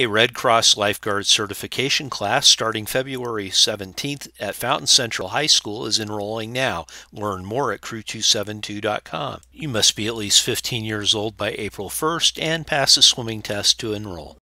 A Red Cross lifeguard certification class starting February 17th at Fountain Central High School is enrolling now. Learn more at crew272.com. You must be at least 15 years old by April 1st and pass a swimming test to enroll.